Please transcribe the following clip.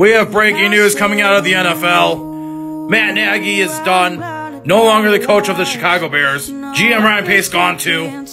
We have breaking news coming out of the NFL. Matt Nagy is done. No longer the coach of the Chicago Bears. GM Ryan Pace gone too.